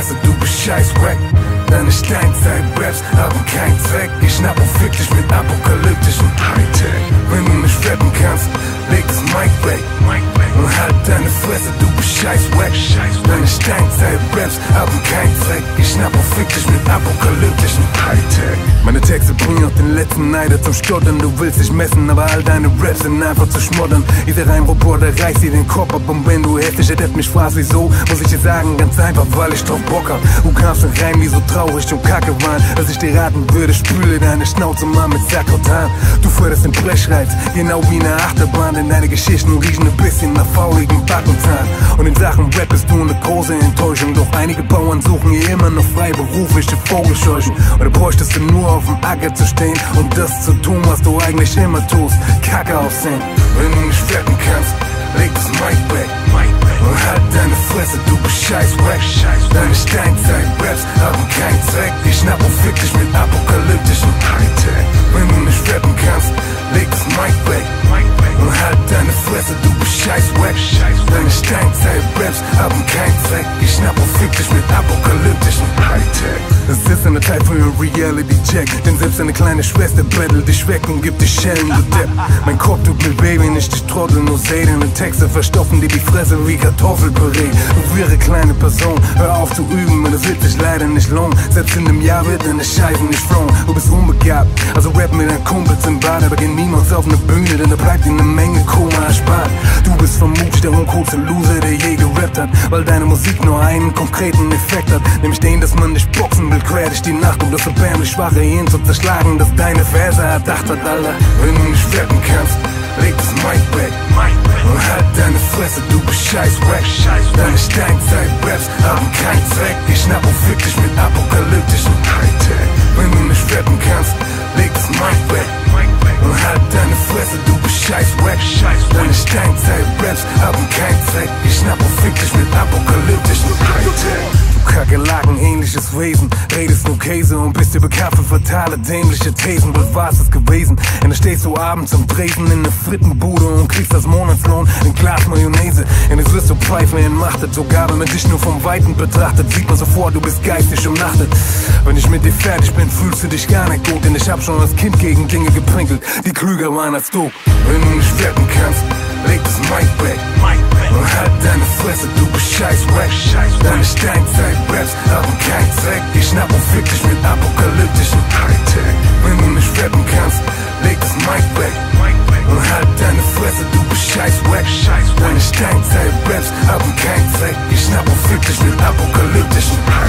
Fresse, du bist scheiß wack. Deine Steinzeit-Raps haben keinen Zweck. Ich schnapp und fick dich mit apokalyptischen Hightech. Wenn du nicht rappen kannst, leg das Mic weg. Und halt deine Fresse, du bist scheiß wack. Deine Steinzeit-Raps haben keinen Zweck. Ich schnapp und fick dich mit apokalyptischen Hightech. Texte bringen auch den letzten Neider zum Stottern. Du willst dich messen, aber all deine Raps sind einfach zu schmoddern. Dieser Reimroboter reißt dir den Kopf ab und wenn du heftig hättest mich fragst, wieso, muss ich dir sagen, ganz einfach, weil ich drauf Bock hab. Du kamst in Reim, die so traurig und kacke waren, dass ich dir raten würde, spüle deine Schnauze mal mit Sakrotan. Du förderst den Brechreiz, genau wie eine Achterbahn, denn deine Geschichten riechen ein bisschen nach fauligen Backenzahn. Und in Sachen Rap bist du eine große Enttäuschung, doch einige Bauern suchen hier immer noch freiberufliche Vogelscheuchen. Oder bräuchtest du nur auf dem Acker zu stehen und das zu tun, was du eigentlich immer tust, Kacke aussehen. Wenn du nicht rappen kannst, leg das Mic weg. Und halt deine Fresse, du scheiß wack. Deine Steinzeit-Raps haben Eine Zeit für einen Reality-Check. Denn selbst deine kleine Schwester bettelt dich weg und gibt dich Schellen, du Depp. Mein Kopf tut mir wenn ich dich trottel, nur sehe deine Texte verstopfen dir die Fresse wie Kartoffelpüree. Du wirre kleine Person, hör auf zu üben, und es wird sich leider nicht lohnen. Selbst in einem Jahr wird deine Scheiße nicht flown. Du bist unbegabt, also rap mit deinen Kumpels im Bad, aber geh niemals auf eine Bühne, denn da bleibt dir eine Menge Koma erspart. Du bist vermutlich der uncoolste Loser, der je gerappt hat, weil deine Musik nur einen konkreten Effekt hat, nämlich den, dass man dich boxen will, durch die Nacht, um das erbärmlich schwache Hirn zu zerschlagen, das deine Verse erdacht hat, Alter. Wenn du nicht rappen kannst, leg das Mic weg. Und halt deine Fresse, du bist scheiß wack. Deine Steinzeit-Raps haben keinen Zweck. Ich schnapp fick dich mit apokalyptischen Hightech. Wenn du nicht rappen kannst, leg das Mic weg. Und halt deine Fresse, du bist scheiß wack. Deine Steinzeit-Raps haben keinen Zweck. Ich schnapp fick dich mit apokalyptischen Hightech. Kakerlaken, ähnliches Wesen, redest nur Käse und bist dir bekannt für fatale, dämliche Thesen. Was war's es gewesen? Und dann stehst du abends am Tresen in der Frittenbude und kriegst das Monatslohn in Glas Mayonnaise. Und es wirst du pfeifen entmachtet, sogar wenn man dich nur vom Weiten betrachtet, sieht man sofort, du bist geistig umnachtet. Wenn ich mit dir fertig bin, fühlst du dich gar nicht gut, denn ich hab schon als Kind gegen Dinge geprinkelt, die klüger waren als du. Wenn du nicht rappen kannst, Schnapp und fick dich mit apokalyptischen Hightech. Wenn du nicht rappen kannst, leg das Mic weg. Und halt deine Fresse, du bist scheiß weg. Deine Steinzeit-Raps haben kein Zweck. Ich schnapp und fick dich mit apokalyptischen Hightech.